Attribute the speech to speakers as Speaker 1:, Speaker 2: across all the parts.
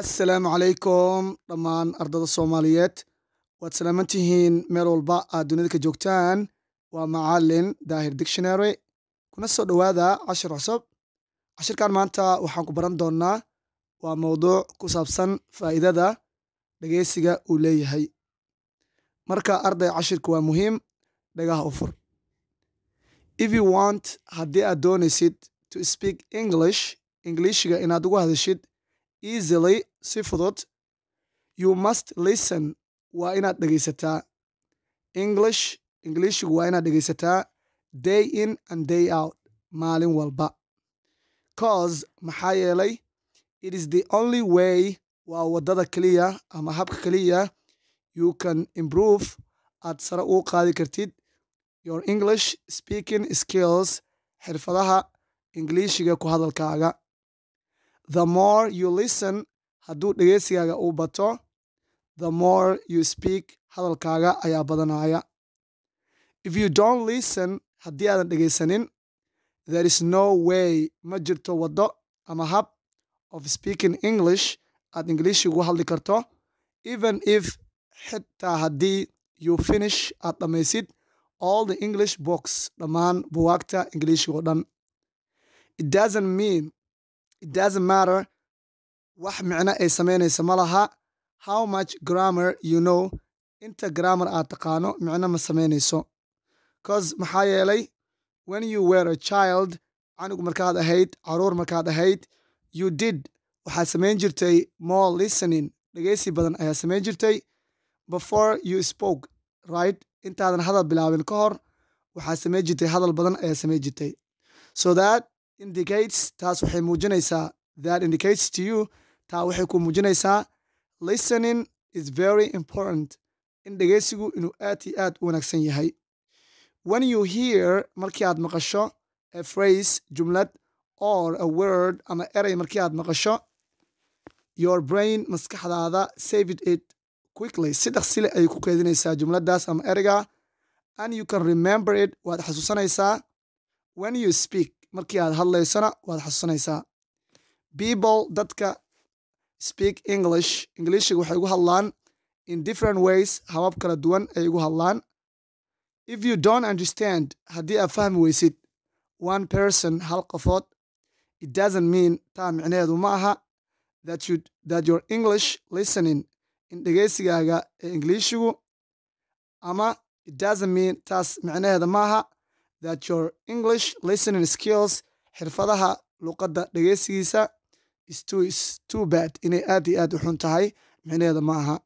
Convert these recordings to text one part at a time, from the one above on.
Speaker 1: assalaamu calaykum dhammaan ardada soomaaliyeed. Waad salaaman tihiin meel walba aad dunida ka joogtaan. Waa macalin daahir dictionary. Kuna soo dhowaada cashir cusub. Cashirkan maanta waxaan ku baran doonnaa waa mowduuc ku saabsan faa'iidada dhegeysiga uu leeyahay. Marka arday cashirka waa muhiim dhagaha u fur. If you want haddii aad doonaysid to speak english inglishiga inaad ugu hadashid easily si fudud. You must listen. Waa inaad dhegaysataa. English inglishigu waa inaad dhegaysataa day in and day out maalin walba. Cause maxaa yeelay it is the only way waa waddada keliya ama habka keliya you can improve. Aad sare ugu qaadi kartid your english speaking skills xirfadaha ingiliishiga ku hadalkaaga the more you listen hadduu dhegeysigaaga uu bato the more you speak hadalkaaga ayaa badanaya. If you don't listen haddii aadan dhegeysanin there is no way ma jirto waddo ama hab of speaking english aad ingiliishigu hadli karto even if xitaa haddii you finish aad dhammaysid all the english books dhammaan buwaagta ingiliishiga o dhan. It doesn't mean it doesn't matter wax micno ay samaynaysa ma laha how much grammar you know. Inta grammar aad taqaano micno ma samaynayso cause maxaa yeelay when you were a child canug markaad ahayd carruur markaad ahayd you did waxaad samayn jirtay more listening. Dhegeysi badan ayaa samayn jirtay before you spoke right? Intaadan hadal bilaabin ka hor waxaad samayn jirtay hadal badan ayaa samayn jirtay. So that indicates taas waxay muujinaysaa that indicates to you taa waxay ku muujinaysaa listening is very important. In dhegeysigu inuu aad iyo aad u wanaagsan yahay. When you hear markii aad maqasho a phrase jumlad or a word ama erey markii aad maqasho your brain maskaxdaada saved it quickly. Si dhaqsile ayay ku keedinaysaa jumladdaas ama ereyga and you can remember it waad xasuusanaysaa. When you speak markii aad hadlaysona waad xasuusanaysaa people dadka speak english. Inglishiga waxay ugu hadlaan in different ways habab kala duwan ay ugu hadlaan. If you don't understand haddii aad fahmi weysid one person hal qofood it doesn't mean taa micnaheedu ma aha that, you, that your english listening in dhegeysigaaga ee ingiliishigu ama it doesn't mean taas micnaheeda ma aha that your english listening skills xirfadaha luqadda dhegeysigiisa is too, bad. Inay aad iyo aad u xun tahay micnaheeda ma aha.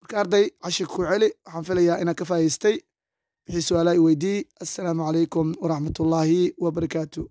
Speaker 1: Marka arday cashir ku celi waxaan filayaa inaad ka faa'idaystay wixii su'aalaa i weydiiyey. Assalaamu calaykum waraxmatullaahi wabarakaatu